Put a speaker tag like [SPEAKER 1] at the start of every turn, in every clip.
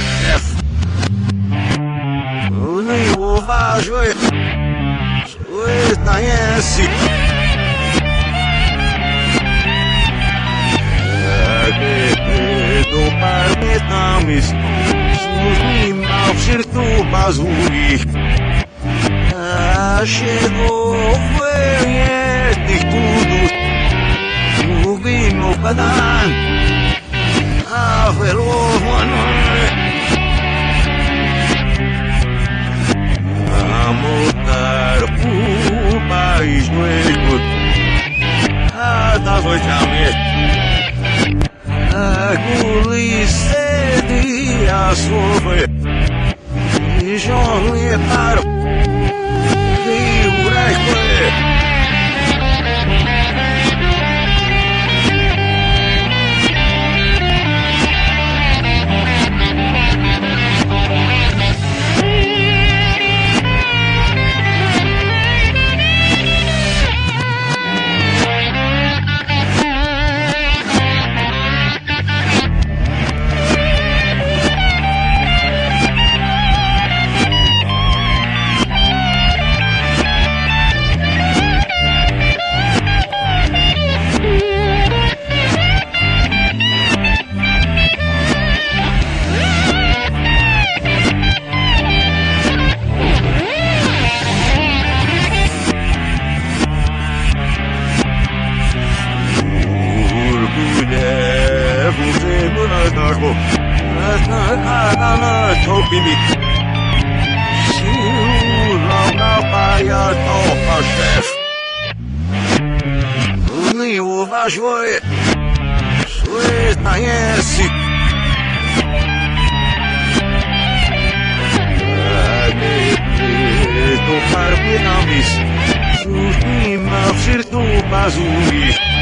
[SPEAKER 1] chefe. O desenvolvajo estranhece. Do planeta Mismos Certo Mazuri Chegou Foi este tudo O vinho para dar A ta wojciamie Aguli sedi a sove Chicago. Çok mimik. Siulawaja to paszef. Nie uważaj. Słyta jest. Tu karpinami. Już nie ma wśród bazuj.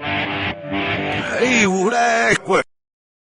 [SPEAKER 1] 哎呦嘞，滚！